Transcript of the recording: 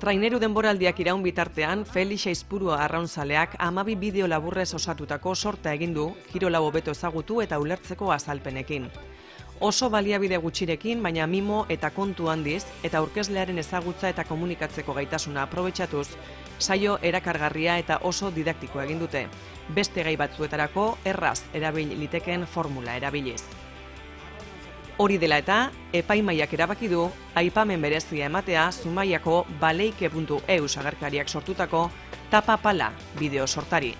Traineru denboraldiak iraun bitartean, Felix Aizpurua arraunzaleak amabi bideo laburrez osatutako sorta egin du, kirola hobeto ezagutu eta ulertzeko azalpenekin. Oso baliabide gutxirekin, baina mimo eta kontu handiz, eta aurkezlearen ezagutza eta komunikatzeko gaitasuna aprobetxatuz, saio erakargarria eta oso didaktiko egin dute. Beste gai batzuetarako erraz erabil liteken formula erabiliz. Hori dela eta, epaimaiak erabaki du, aipamen berezia ematea zumaiako baleike.eu sagarkariak sortutako tapa pala bideo sortari.